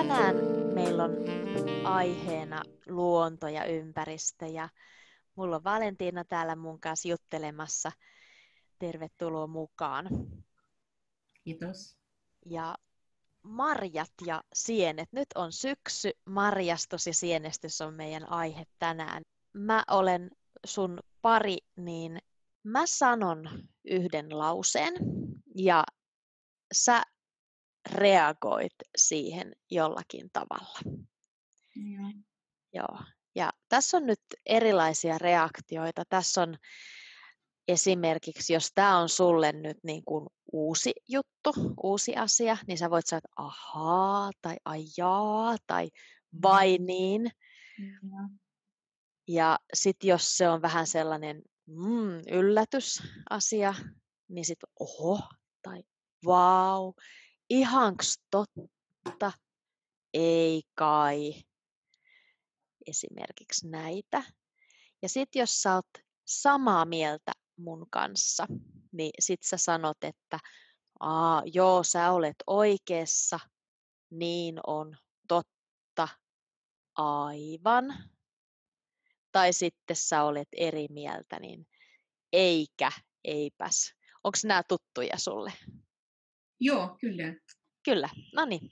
tänään meillä on aiheena luonto ja ympäristö ja mulla on Valentiina täällä mun kanssa juttelemassa. Tervetuloa mukaan. Kiitos. Ja marjat ja sienet. Nyt on syksy, marjastus ja sienestys on meidän aihe tänään. Mä olen sun pari, niin mä sanon yhden lauseen ja sä reagoit siihen jollakin tavalla. Joo. Joo. Ja tässä on nyt erilaisia reaktioita. Tässä on esimerkiksi, jos tämä on sulle nyt niin kuin uusi juttu, uusi asia, niin sä voit sanoa, että ahaa, tai ajaa, tai vai niin. Joo. Ja sitten jos se on vähän sellainen mm, yllätysasia, niin sitten oho, tai vau, wow, ihanks totta, ei kai. Esimerkiksi näitä. Ja sitten jos sä oot samaa mieltä mun kanssa, niin sit sä sanot, että Aa, joo, sä olet oikeassa, niin on, totta, aivan. Tai sitten sä olet eri mieltä, niin eikä, eipäs. Onko nämä tuttuja sulle? Joo, kyllä. Kyllä, no niin.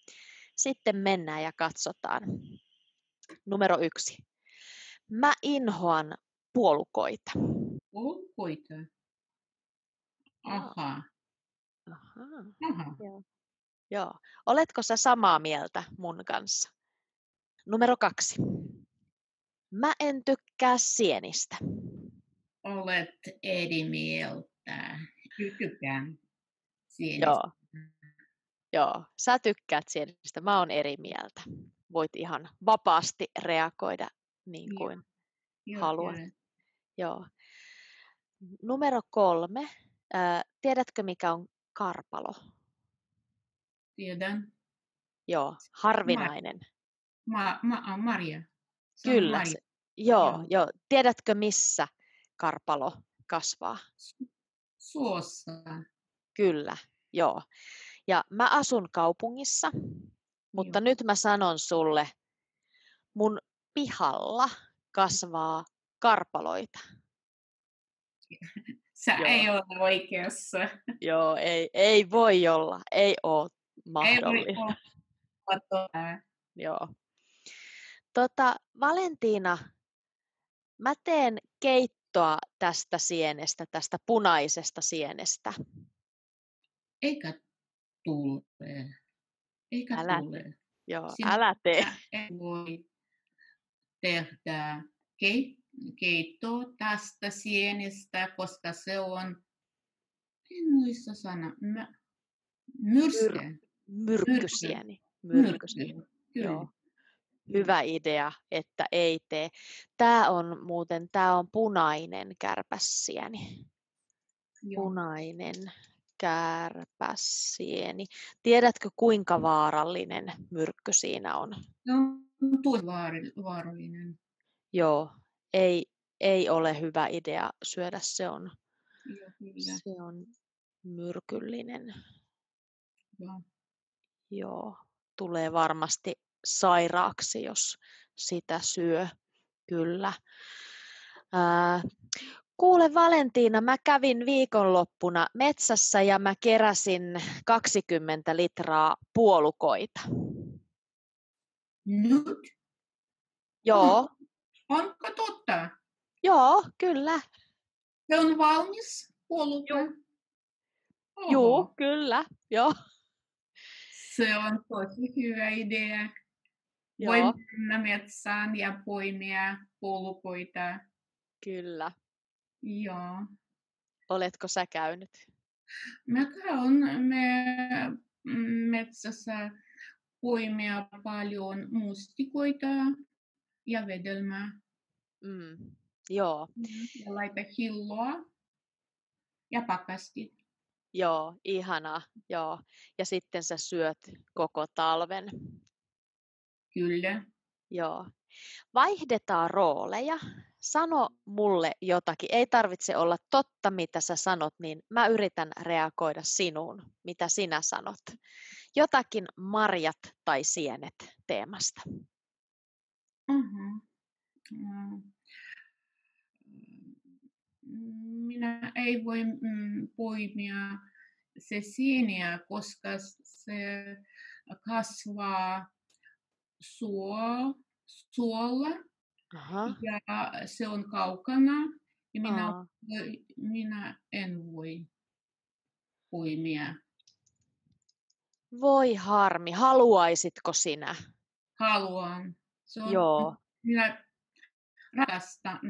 Sitten mennään ja katsotaan. Numero yksi. Mä inhoan puolukoita. Puolukoita. Aha. Aha. Aha. Joo. Joo. Oletko sä samaa mieltä mun kanssa? Numero kaksi. Mä en tykkää sienistä. Olet eri mieltä. Tykkään sienistä. Joo. Joo, sä tykkäät sienistä, mä oon eri mieltä. Voit ihan vapaasti reagoida niin Joo. kuin Joo, haluat. kyllä. Joo. Numero kolme. Ää, tiedätkö mikä on karpalo? Tiedän. Joo, harvinainen. Ma, ma, Maria. Se Kyllä. Maria. Se, joo, Joo. joo. Tiedätkö missä karpalo kasvaa? Suossa. Kyllä, joo. Ja mä asun kaupungissa, mutta Joo. nyt mä sanon sulle, mun pihalla kasvaa karpaloita. Sä Joo. ei ole oikeassa. Joo, ei, ei voi olla, ei ole Ei voi mahdollista. olla. Joo. Tota, Valentiina, mä teen keittoa tästä sienestä, tästä punaisesta sienestä. Eikä tule. Eikä Älä- tule. Joo, Sinä- älä tee. Ei voi tehdä kei- keittoa tästä sienestä, koska se on, en muista sana, mä, myrskä. Myrkkysieni. Myrkky. Myrkkysieni. Kyllä. Joo. Hyvä idea, että ei tee. Tämä on muuten, tämä on punainen kärpässieni. Joo. Punainen kärpässieni. Tiedätkö kuinka vaarallinen myrkky siinä on? Tosi vaar- vaarallinen. Joo, ei, ei ole hyvä idea syödä, se on, Joo, se on myrkyllinen. Joo. Joo, tulee varmasti sairaaksi, jos sitä syö, kyllä. Ää, kuule Valentiina, mä kävin viikonloppuna metsässä ja mä keräsin 20 litraa puolukoita. Nyt? Joo, Onko totta? joo, kyllä. Se on valmis puolukka? Oho, Joo, kyllä. Joo, Se on tosi hyvä idea. Voin mennä metsään ja poimia puolukoita. kyllä. Joo. Oletko sä käynyt? Mä käyn me metsässä poimia paljon mustikoita ja vedelmää. Mm. Joo, Ja laita hilloa ja pakastit. joo, ihanaa. Joo. Ja sitten sä syöt koko talven. Kyllä. Joo. Vaihdetaan rooleja. Sano mulle jotakin. Ei tarvitse olla totta, mitä sä sanot, niin mä yritän reagoida sinuun, mitä sinä sanot. jotakin marjat tai sienet teemasta. Mhm. Mm. Minä ei voi mm, poimia se sieniä, koska se kasvaa suo, suolla Aha. ja se on kaukana. Ja minä, Aa. minä en voi poimia. Voi harmi, haluaisitko sinä? Haluan. Se on, Joo, Minä rakastan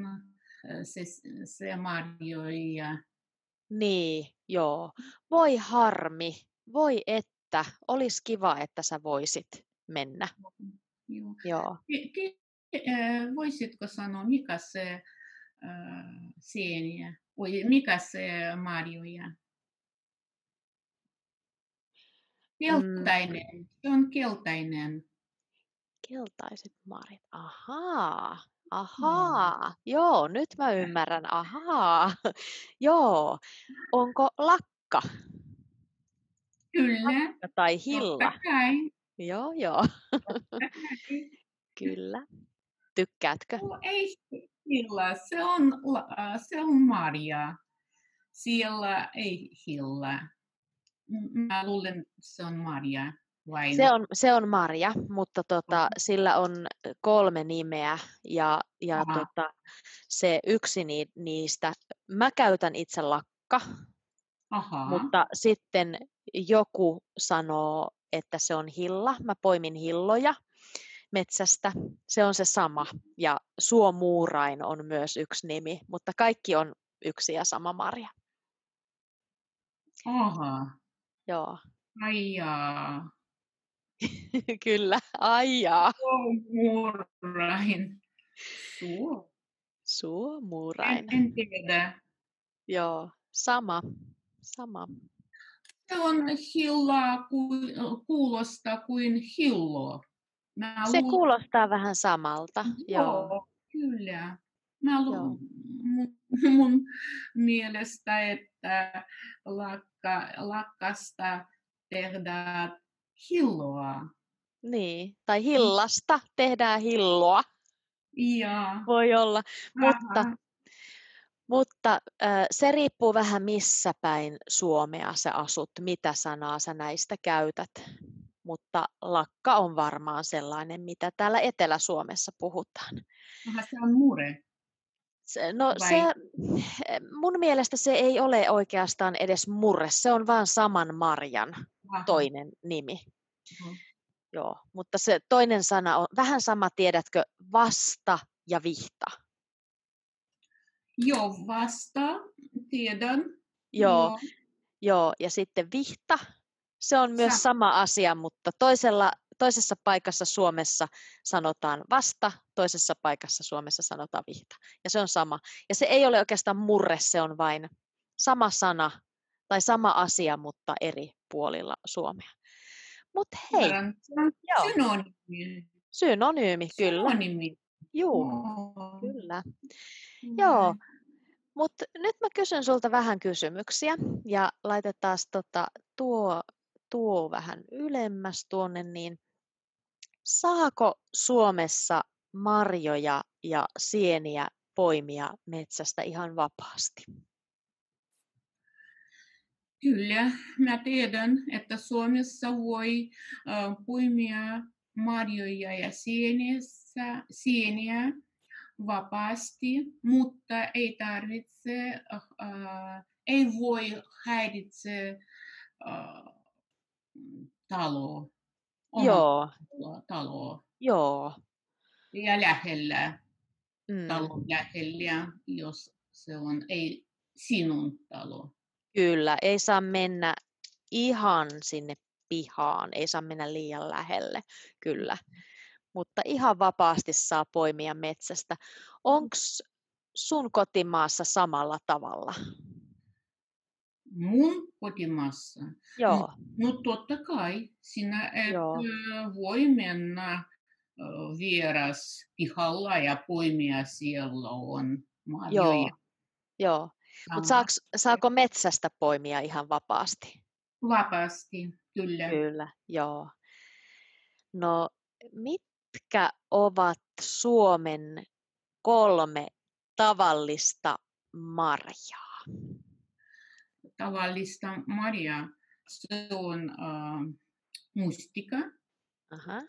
se, se marjoja. niin, joo. Voi harmi, voi että, olisi kiva, että sä voisit mennä. Joo. Joo. Ki- Voisitko sanoa, mikä se äh, sieniä, oi, mikä se marjoja? Keltainen, se on keltainen. Keltaiset marjat, ahaa, ahaa, joo, nyt mä ymmärrän, ahaa, joo. Onko lakka? Kyllä, tai hilla? Joo, joo, kyllä. Tykkäätkö? No, ei hilla, se on, äh, se on marja. Siellä ei hilla. M- Mä luulen, se on marja. Vain. Se on, se on marja, mutta tota, sillä on kolme nimeä ja, ja Aha. tota, se yksi ni, niistä, mä käytän itse lakka, Ahaa. mutta sitten joku sanoo, että se on hilla. Mä poimin hilloja metsästä. Se on se sama. Ja suomuurain on myös yksi nimi, mutta kaikki on yksi ja sama marja. Ahaa. Joo, Ai jaa. kyllä. Ai jaa. Muurain. Suo. Suomuurain. en tiedä. Joo, sama. Sama. Se on hillaa, kuulostaa kuin hillo. Mä Se kuulostaa vähän samalta. Joo. Joo, kyllä. Mä lu- Joo. mun, mun mielestä, että lakka, lakkasta tehdään hilloa. Niin. Tai hillasta tehdään hilloa. Ja, Voi olla. Mutta, aha, mutta äh, se riippuu vähän missä päin Suomea sä asut, mitä sanaa sä näistä käytät. Mutta lakka on varmaan sellainen, mitä täällä Etelä-Suomessa puhutaan. aha, se on mure. Se, no Vai? se, mun mielestä se ei ole oikeastaan edes murre, se on vaan saman marjan Aha, toinen nimi. aha. Joo, mutta se toinen sana on vähän sama, tiedätkö, vasta ja vihta. Joo, vasta, tiedän. Joo, joo, ja sitten vihta, se on myös Sa- sama asia, mutta toisella, toisessa paikassa Suomessa sanotaan vasta, toisessa paikassa Suomessa sanotaan vihta. Ja se on sama. Ja se ei ole oikeastaan murre, se on vain sama sana tai sama asia, mutta eri puolilla Suomea. Mutta hei, joo, synonyymi. synonyymi, kyllä. Synonyymi. Juu, Joo. kyllä. Joo, Ymmärrän. mutta nyt mä kysyn sulta vähän kysymyksiä ja laitetaan tota, tuo, tuo vähän ylemmäs tuonne, niin saako Suomessa marjoja ja sieniä poimia metsästä ihan vapaasti? Kyllä, mä tiedän, että Suomessa voi poimia marjoja ja sienissä, sieniä vapaasti, mutta ei tarvitse, ei voi häiritse taloa, omaa Joo, taloa joo. ja lähellä, Mm, talon lähellä, jos se on ei sinun talo. kyllä, ei saa mennä ihan sinne pihaan, ei saa mennä liian lähelle, kyllä. Mutta ihan vapaasti saa poimia metsästä. Onko sun kotimaassa samalla tavalla? Mun kotimaassa. Joo, No totta kai, sinä et Joo. voi mennä vieras pihalla ja poimia siellä on joo, marjoja. joo. Mutta Sama. saako, saako metsästä poimia ihan vapaasti? Vapaasti, kyllä. Kyllä, joo. No, mitkä ovat Suomen kolme tavallista marjaa? Tavallista marjaa. Se on äh, mustika, Aha,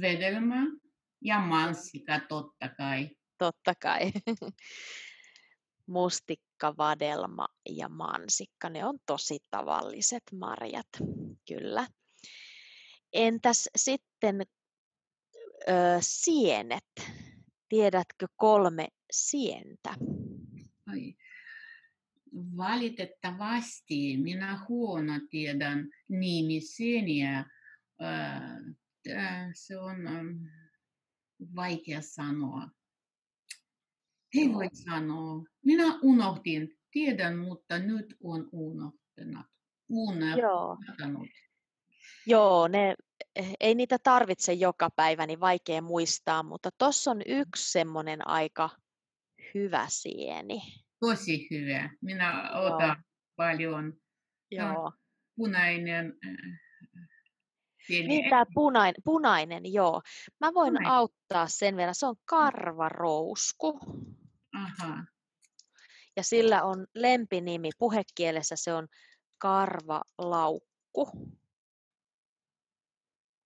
vedelmä ja manssika totta kai. totta kai. Mustikka, vadelma ja mansikka, ne on tosi tavalliset marjat, kyllä. Entäs sitten ö, sienet? Tiedätkö kolme sientä? Ai. Valitettavasti minä huono tiedän nimiseniä. Se on vaikea sanoa. Ei voi sanoa. Minä unohdin. Tiedän, mutta nyt on unohtanut. Joo. Unohtanut. Joo, ne, ei niitä tarvitse joka päivä, niin vaikea muistaa, mutta tuossa on yksi semmoinen aika hyvä sieni. Tosi hyvä. Minä Joo. otan paljon. Joo. Joo. Punainen. äh. Niin tämä punainen, punainen, joo. Mä voin Punainen. auttaa sen verran. Se on karvarousku Aha. ja sillä on lempinimi. Puhekielessä se on karvalaukku.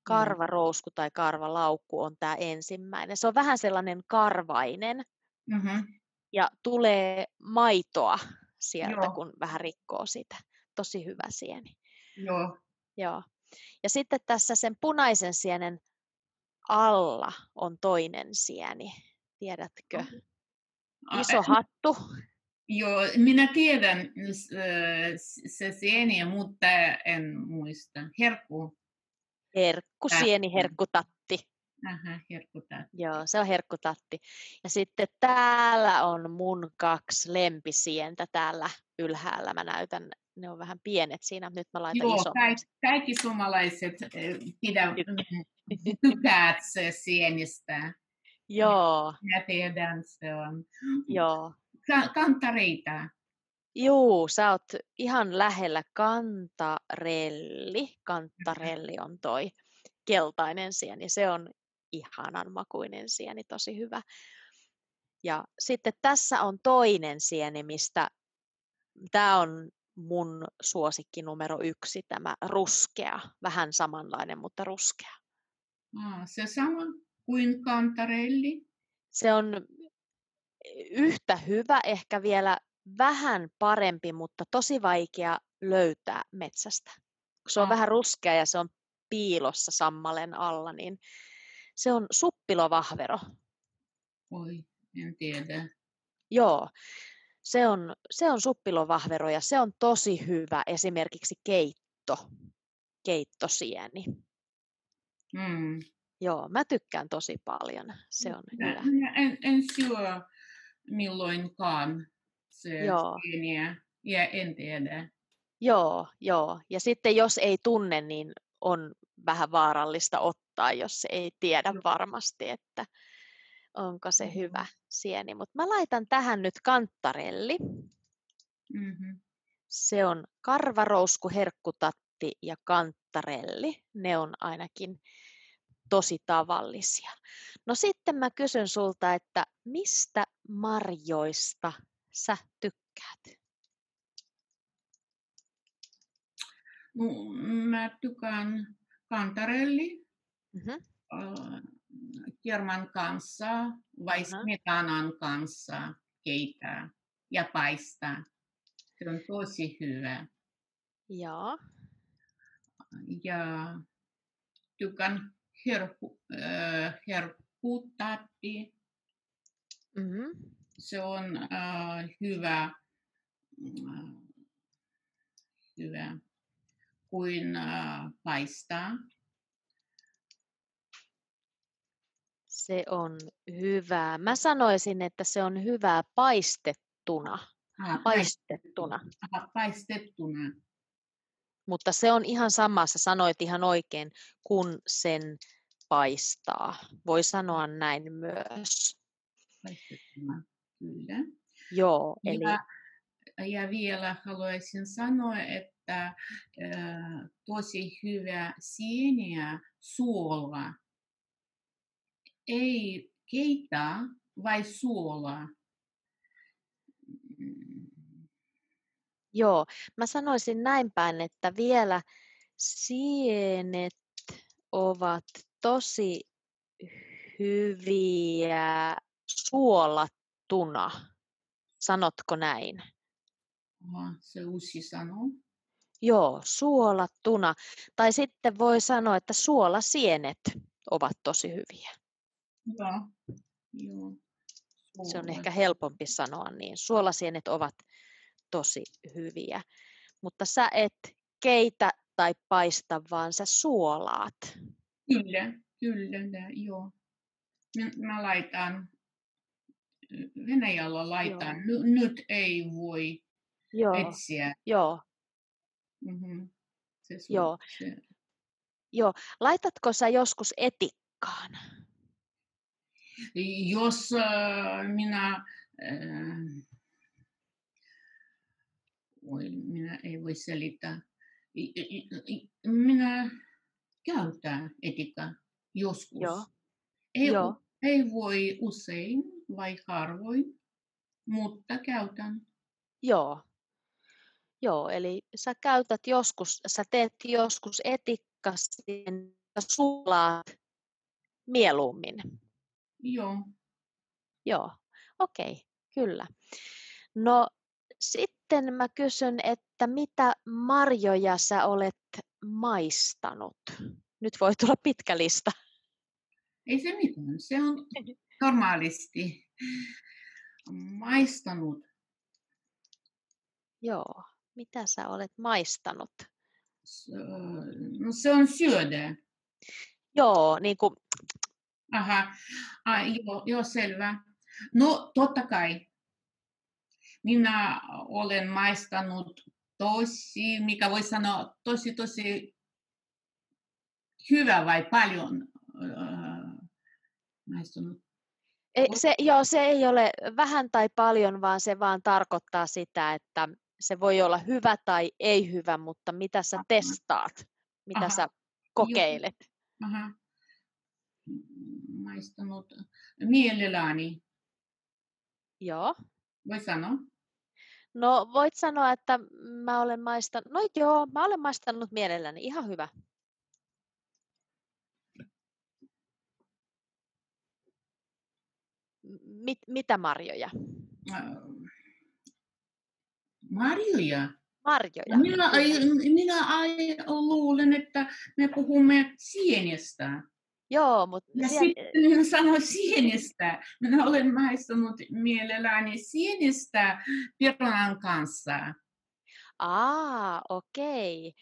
Karvarousku tai karvalaukku on tämä ensimmäinen. Se on vähän sellainen karvainen Mhm. Ja tulee maitoa sieltä, Joo. kun vähän rikkoo sitä. Tosi hyvä sieni. Joo. Joo. Ja sitten tässä sen punaisen sienen alla on toinen sieni. Tiedätkö? Ah, Iso äh, hattu. Joo, minä tiedän se sieni, mutta en muista. Herkku. Herkkusieni, Tähti. herkkutatti. Aha, herkku tää. Joo, se on herkkutatti. Ja sitten täällä on mun kaksi lempisientä täällä ylhäällä. Mä näytän, ne on vähän pienet siinä, nyt mä laitan Joo, isommat. kaikki, kaikki suomalaiset äh, pidä, tykkäävät se sienistä. Joo, Minä tiedän, se on. joo. Ka- kantareita. Juu, sä oot ihan lähellä kantarelli. Kantarelli on toi keltainen sieni. Se on ihanan makuinen sieni, tosi hyvä. Ja sitten tässä on toinen sieni, mistä tämä on mun suosikki numero yksi, tämä ruskea. Vähän samanlainen, mutta ruskea. Se sama kuin kantarelli. Se on yhtä hyvä, ehkä vielä vähän parempi, mutta tosi vaikea löytää metsästä. Kun se on Ah. vähän ruskea ja se on piilossa sammalen alla, niin se on suppilovahvero. Oi, en tiedä. Joo, se on, se on suppilovahvero ja se on tosi hyvä esimerkiksi keitto, keittosieni. Mm. Joo, mä tykkään tosi paljon. Se on Minä- hyvä. minä En, en syö milloinkaan se Joo. sieniä ja en tiedä. Joo, joo. Ja sitten jos ei tunne, niin on vähän vaarallista ottaa, jos se ei tiedä varmasti, että onko se hyvä sieni. Mutta mä laitan tähän nyt kantarelli. Mm-hmm. Se on karvarousku, herkkutatti ja kantarelli. Ne on ainakin tosi tavallisia. No sitten mä kysyn sulta, että mistä marjoista sä tykkäät? Mä tykkään kantarelli Mhm. äh, kerman kanssa vai smetanan kanssa keitää ja paistaa. Se on tosi hyvä. Joo. Ja tykkään herkku, äh. Mm-hmm. Se on äh, hyvä, äh, hyvä kuin äh, paistaa. Se on hyvää. Mä sanoisin, että se on hyvää paistettuna. Ah, Paistettuna. Aha, paistettuna. Mutta se on ihan sama, sä sanoit ihan oikein, kun sen paistaa. Voi sanoa näin myös. Paistettuna, kyllä. Joo, eli Ja ja vielä haluaisin sanoa, että äh, tosi hyvä sieniä suola. Ei keitä, vai suola. Mm, Joo, mä sanoisin näin päin, että vielä sienet ovat tosi hyviä suolattuna. Sanotko näin? Aha, se uusi sano. Joo, suolattuna. Tai sitten voi sanoa, että suolasienet ovat tosi hyviä. Joo. Joo. Se on ehkä helpompi sanoa niin. Suolasienet ovat tosi hyviä. Mutta sä et keitä tai paista, vaan sä suolaat. Kyllä, kyllä, joo. Mä, mä laitan, Venäjällä laitan, N- nyt ei voi Joo, etsiä. joo. Mm-hmm. Se, Joo. Se, Laitatko sä joskus etikkaan? Jos äh, minä, äh, oi, minä ei voi selittää, minä käytän etikkaa joskus. Joo. Ei, Joo. ei voi usein vai harvoin, mutta käytän. Joo. Joo, eli sä käytät joskus, sä teet joskus etikkasi, sä suolaat mieluummin. Joo. Joo, okei, kyllä. No sitten mä kysyn, että mitä marjoja sä olet maistanut? Nyt voi tulla pitkä lista. Ei se mitään, se on normaalisti maistanut. Joo, mitä sä olet maistanut? Se, no se on syödä. Joo, niin kuin, Aha, ah, joo, joo, selvä. No totta kai. Minä olen maistanut tosi, mikä voi sanoa, tosi tosi hyvä vai paljon äh, maistanut. ei, se, joo, se ei ole vähän tai paljon, vaan se vaan tarkoittaa sitä, että se voi olla hyvä tai ei hyvä, mutta mitä sä testaat, mitä Aha, sä kokeilet. Aha. Maistanut mielelläni, Joo. voi sanoa. No voit sanoa, että mä olen maistanut, no joo, mä olen maistanut mielelläni, ihan hyvä. Mit, mitä marjoja? Marjoja. Marjoja. Minä, minä luulen, että me puhumme sienestä. Joo, mutta Ja siellä, sitten minä sanoin sienestä. Minä olen maistanut mielelläni sienestä perunan kanssa. aa, okei.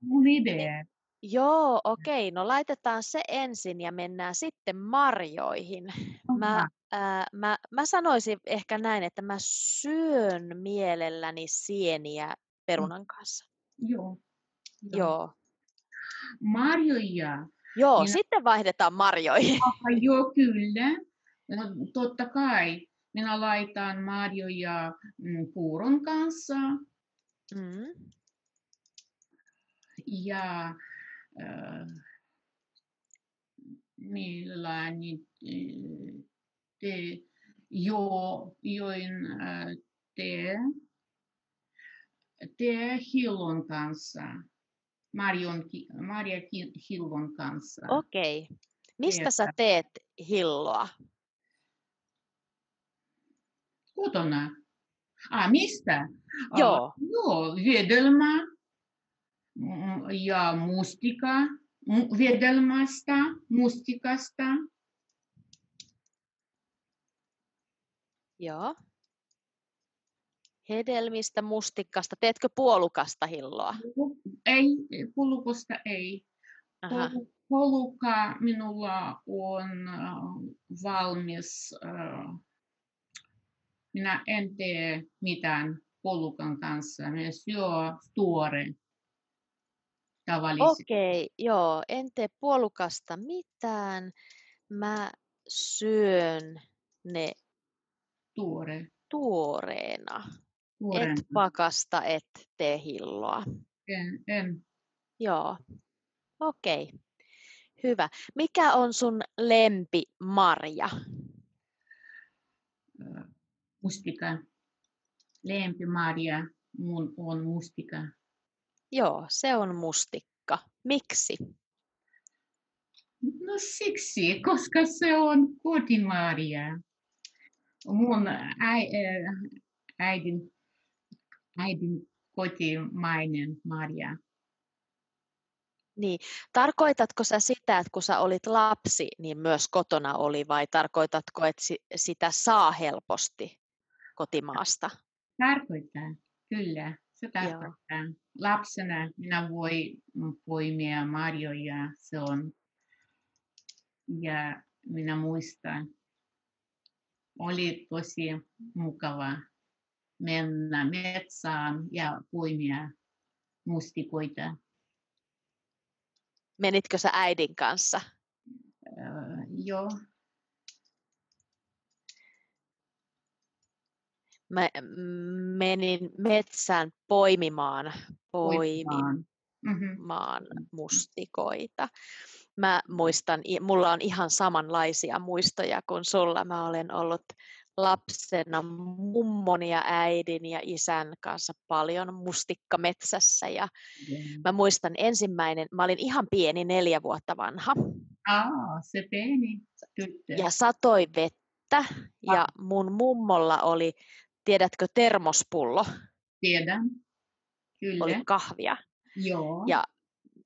Mun idea. Joo, okei. No laitetaan se ensin ja mennään sitten marjoihin. Mä, ää, mä, mä sanoisin ehkä näin, että mä syön mielelläni sieniä perunan kanssa. Joo. Joo. Marjoja. Joo, Minä- sitten vaihdetaan marjoihin. Aha, joo, kyllä. No, totta kai. Minä laitan marjoja mm, puuron kanssa Mm. ja äh, mielelläni äh, te, jo, join äh, tee, tee hillon kanssa. Marja Ki- Hillon kanssa. Okei. Mistä sä Teetä. teet hilloa? Kotona. Ah, mistä? Ah, Joo. joo, vedelmä mm, ja mustika. Mu- Vedelmästä, mustikasta. Joo. Hedelmistä, mustikasta. Teetkö puolukasta hilloa? Ei, pulukosta ei. Aha. Polu- Polukka minulla on äh, valmis. Äh, minä en tee mitään polukan kanssa. Minä syö tuore tavallisesti. Okei, joo. En tee puolukasta mitään. Mä syön ne Tuore. tuoreena. Tuoreena. Et pakasta, et tee hilloa. En, en. Joo. Okei. Hyvä. Mikä on sun lempimarja? Ö, Mustika. Lempimarja mun on mustika. Joo, se on mustikka. Miksi? No siksi, koska se on kotimarja. Mun äidin, äidin kotimainen marja. Niin. Tarkoitatko sä sitä, että kun sä olit lapsi, niin myös kotona oli, vai tarkoitatko, että si- sitä saa helposti kotimaasta? Tarkoittaa, kyllä, se Joo. tarkoittaa. Lapsena minä voi poimia marjoja, se on, ja minä muistan, oli tosi mukava mennä metsään ja poimia mustikoita. Menitkö sä äidin kanssa? Öö, joo, Mä menin metsään poimimaan, poimimaan. Mhm. poimimaan mustikoita. Mä muistan, mulla on ihan samanlaisia muistoja kuin sulla. Mä olen ollut lapsena mummon ja äidin ja isän kanssa paljon mustikkametsässä ja Joo. mä muistan ensimmäinen, mä olin ihan pieni, neljä vuotta vanha Aa, se pieni tyttö. ja satoi vettä ja mun mummolla oli, tiedätkö, termospullo, Tiedän. Kyllä. oli kahvia. Joo. Ja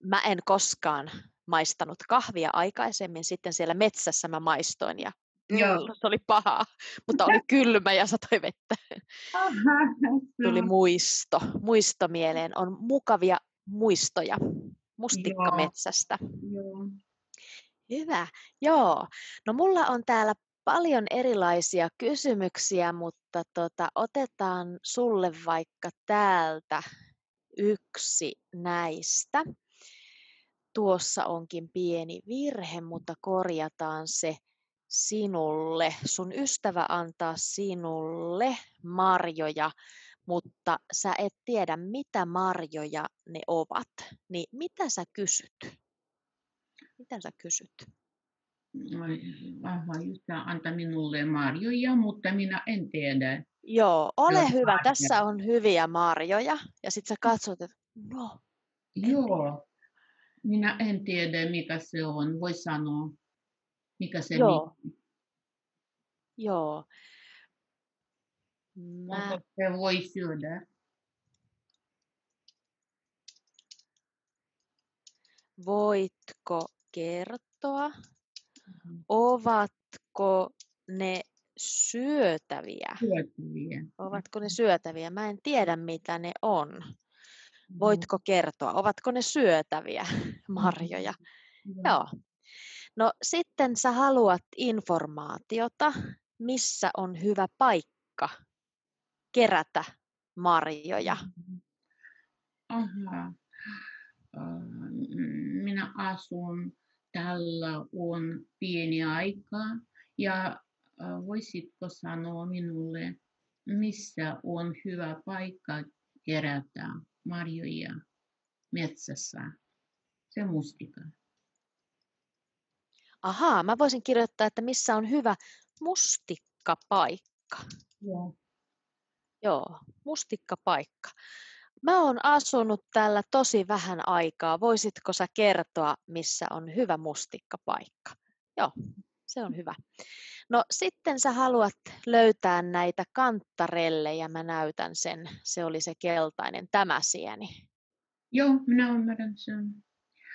mä en koskaan maistanut kahvia aikaisemmin, sitten siellä metsässä mä maistoin ja Joo. se oli pahaa, mutta oli kylmä ja satoi vettä. Aha, Tuli muisto, muisto mieleen. On mukavia muistoja mustikkametsästä. Joo. Hyvä, joo. No mulla on täällä paljon erilaisia kysymyksiä, mutta tota, otetaan sulle vaikka täältä yksi näistä. Tuossa onkin pieni virhe, mutta korjataan se sinulle. Sun ystävä antaa sinulle marjoja, mutta sä et tiedä, mitä marjoja ne ovat. Niin mitä sä kysyt? Mitä sä kysyt? Ai, Aha, Jutta antaa minulle marjoja, mutta minä en tiedä. Joo, ole on hyvä. marjoja. Tässä on hyviä marjoja. Ja sitten sä katsot, että no, Joo. Minä en tiedä, mikä se on. Voi sanoa, mikä se Joo. nimi. joo. Mä, Onko se voi syödä? voitko kertoa, ovatko ne syötäviä? Syötäviä. Ovatko ne syötäviä? Mä en tiedä, mitä ne on. Voitko kertoa, ovatko ne syötäviä marjoja? Joo. No sitten sä haluat informaatiota, missä on hyvä paikka kerätä marjoja. Aha. Äh, Minä asun tällä on pieni aika ja voisitko sanoa minulle, missä on hyvä paikka kerätä marjoja metsässä? Se mustika. Ahaa, mä voisin kirjoittaa, että missä on hyvä mustikkapaikka. Joo. Joo, mustikkapaikka. Mä oon asunut täällä tosi vähän aikaa. Voisitko sä kertoa, missä on hyvä mustikkapaikka? Joo, se on hyvä. No sitten sä haluat löytää näitä kantarelleja. Mä näytän sen. Se oli se keltainen, tämä sieni. Joo, minä ymmärrän sen.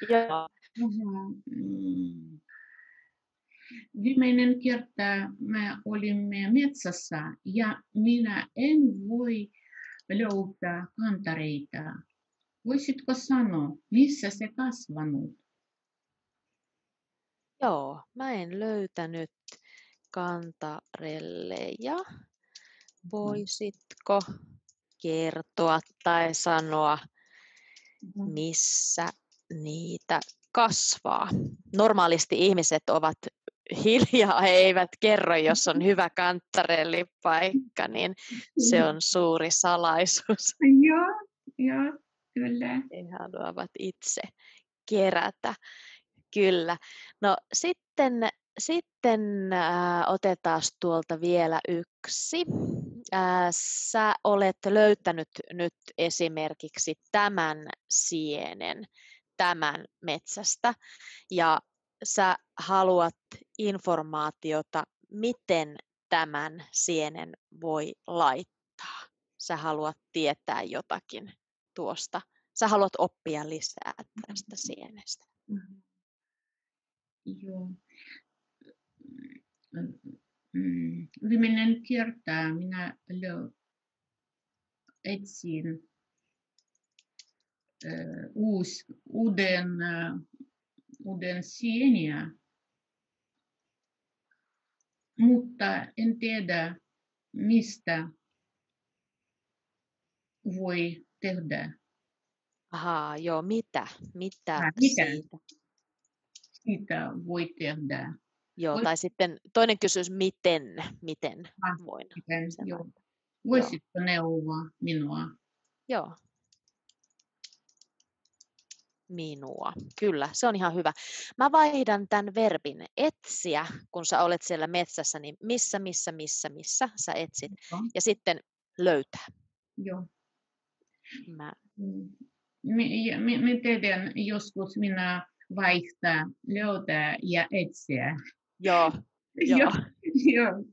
Joo. Mm. Viimeinen kerta me olimme metsässä ja minä en voi löytää kantareita. Voisitko sanoa, missä se kasvanut? Joo, mä en löytänyt kantarelleja. Voisitko kertoa tai sanoa, missä niitä kasvaa? Normaalisti ihmiset ovat hiljaa, he eivät kerro, jos on hyvä kanttarellipaikka, niin se on suuri salaisuus. Joo, joo, kyllä. He haluavat itse kerätä. Kyllä. No sitten, sitten äh, otetaan tuolta vielä yksi. Äh, sä olet löytänyt nyt esimerkiksi tämän sienen tämän metsästä ja sä haluat informaatiota, miten tämän sienen voi laittaa. Sä haluat tietää jotakin tuosta. Sä haluat oppia lisää tästä sienestä. Mm-hmm. Joo. Mm, viimeinen kerta minä etsin uus, uuden, uuden sieniä, mutta en tiedä mistä voi tehdä. Ahaa, joo, mitä? Mitä, ah, mitä? siitä? Siitä voi tehdä. Joo, tai sitten toinen kysymys, miten, miten ah, voin miten, joo. Voisitko joo. neuvoa minua? Joo. Minua. Kyllä, se on ihan hyvä. Mä vaihdan tämän verbin etsiä, kun sä olet siellä metsässä, niin missä, missä, missä, missä sä etsit. Joo. Ja sitten löytää. Joo. Mä... Miten joskus minä vaihtaa, löytää ja etsiä. Joo, joo. joo.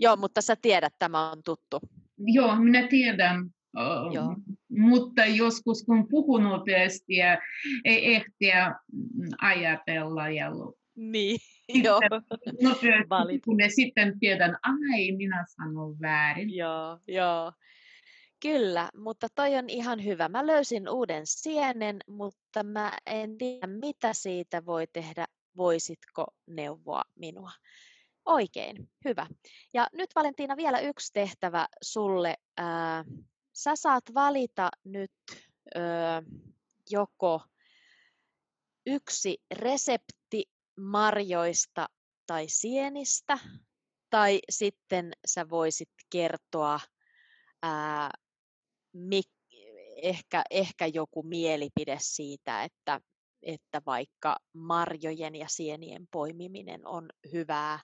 joo, mutta sä tiedät, tämä on tuttu. Joo, minä tiedän. Joo. Mutta joskus kun puhun nopeasti ja ei ehtiä ajatella ja niin, joo. Nopeasti kun ne sitten tiedän, ai minä sanon väärin. Joo, joo. Kyllä, mutta toi on ihan hyvä. Mä löysin uuden sienen, mutta mä en tiedä, mitä siitä voi tehdä. Voisitko neuvoa minua? Oikein, hyvä. Ja nyt Valentiina vielä yksi tehtävä sulle. Ää, sä saat valita nyt ää, joko yksi resepti marjoista tai sienistä, tai sitten sä voisit kertoa ää, mik, ehkä, ehkä joku mielipide siitä, että, että vaikka marjojen ja sienien poimiminen on hyvää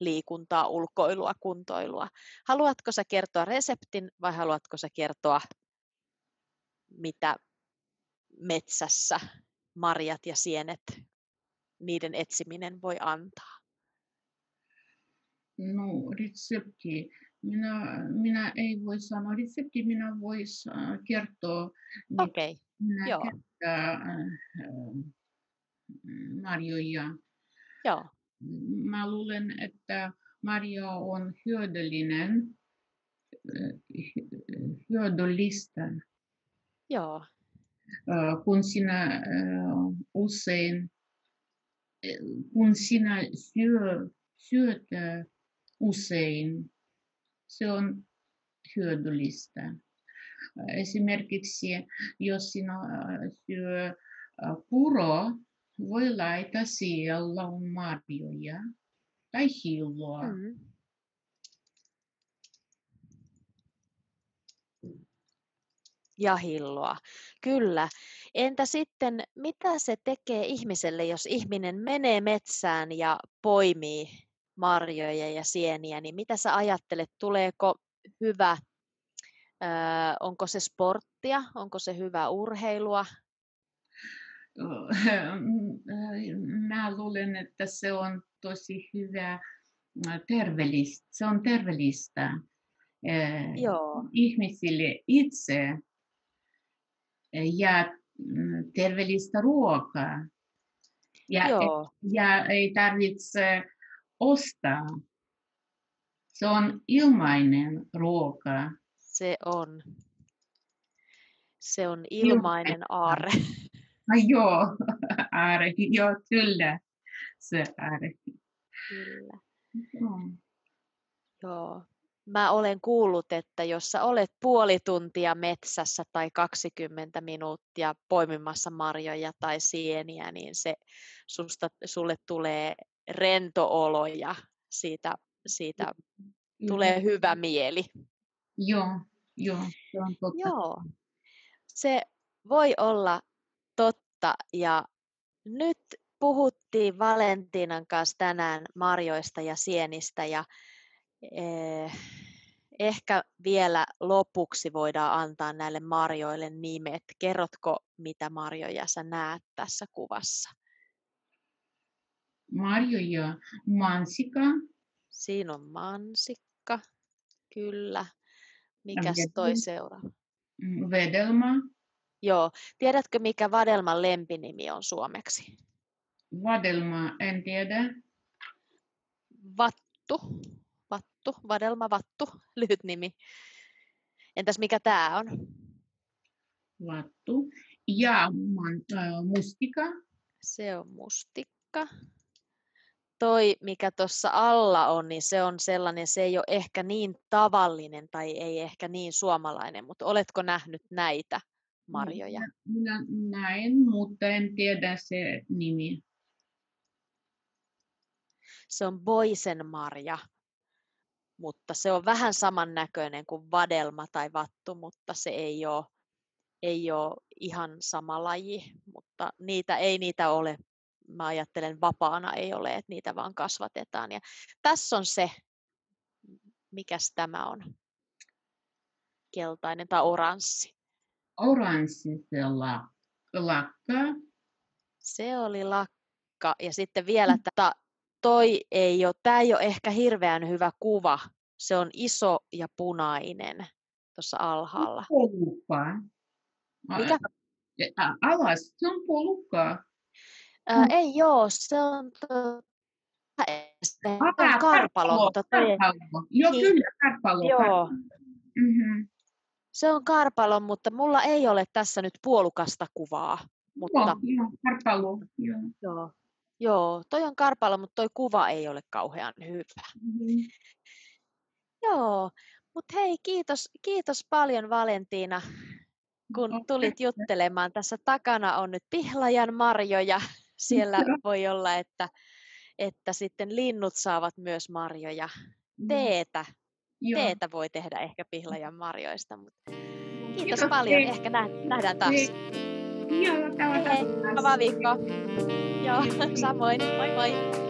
liikuntaa, ulkoilua, kuntoilua. Haluatko sä kertoa reseptin vai haluatko sä kertoa, mitä metsässä marjat ja sienet, niiden etsiminen voi antaa? No, resepti minä, minä ei voi sanoa resepti, minä voisin kertoa, okay. minä Joo. Kertaa, marjoja. Joo. Mä luulen, että marjo on hyödyllinen, hyödyllistä. Joo. Kun sinä usein, kun sinä syö, syöt usein se on hyödyllistä. Esimerkiksi jos sinä syö puro, voi laittaa siellä on marjoja tai hilloa. Mm. Ja hilloa, kyllä. Entä sitten, mitä se tekee ihmiselle, jos ihminen menee metsään ja poimii marjoja ja sieniä, niin mitä sä ajattelet, tuleeko hyvä, öö, onko se sporttia, onko se hyvä urheilua? Mä luulen, että se on tosi hyvä terveellistä. Se on terveellistä Joo. ihmisille itse ja mm, terveellistä ruokaa. Ja, Joo. ja ei tarvitse ostaa. Se on ilmainen ruoka. Se on. Se on ilmainen aare. Ai joo, aare. Joo, kyllä. Se aare. Kyllä. Mm. Joo. Mä olen kuullut, että jos sä olet puoli tuntia metsässä tai 20 minuuttia poimimassa marjoja tai sieniä, niin se susta, sulle tulee rento ja siitä, siitä tulee hyvä mieli. Joo, joo, se on totta. Joo, se voi olla totta ja nyt puhuttiin Valentiinan kanssa tänään marjoista ja sienistä ja eh, ehkä vielä lopuksi voidaan antaa näille marjoille nimet. Kerrotko, mitä marjoja sä näet tässä kuvassa? Marjoja, mansika. Siinä on mansikka, kyllä. Mikäs toi seuraava? Mm, vedelma. Joo. Tiedätkö, mikä vadelman lempinimi on suomeksi? Vadelma, en tiedä. Vattu. Vattu, vadelma vattu, lyhyt nimi. Entäs mikä tämä on? Vattu. Ja äh, mustika. Se on mustikka. Toi, mikä tuossa alla on, niin se on sellainen, se ei ole ehkä niin tavallinen tai ei ehkä niin suomalainen, mutta oletko nähnyt näitä marjoja? Minä näin, mutta en tiedä se nimi. Se on boisenmarja mutta se on vähän samannäköinen kuin vadelma tai vattu, mutta se ei ole, ei ole ihan sama laji, mutta niitä ei niitä ole. Mä ajattelen vapaana ei ole, että niitä vaan kasvatetaan. Ja tässä on se, mikäs tämä on? Keltainen tai oranssi. Oranssi se lakka. Se oli lakka. Ja sitten vielä tätä toi ei ole, tämä ei ole ehkä hirveän hyvä kuva. Se on iso ja punainen tuossa alhaalla. Polukkaa. Mikä? Alas, se on polukkaa. Ää, mm. Ei joo, se on, karpalo. Karpalo. Joo, niin, kyllä, karpalo. Joo. Mm-hmm. Se on karpalo, mutta mulla ei ole tässä nyt puolukasta kuvaa. Mutta... Joo, joo, karpalo. Joo. joo. Joo, toi on karpalo, mutta toi kuva ei ole kauhean hyvä. Mm-hmm. Joo, mutta hei, kiitos, kiitos paljon Valentiina, kun no, tulit juttelemaan. Tässä takana on nyt pihlajan marjoja. Siellä voi olla, että, että sitten linnut saavat myös marjoja. Mm. Teetä. Joo. Teetä voi tehdä ehkä pihlajan marjoista. Mutta kiitos Kiitos, paljon. Hei. Ehkä nähdään taas. Hei. Joo, tämä on Hei, viikko. Joo, samoin. Moi moi.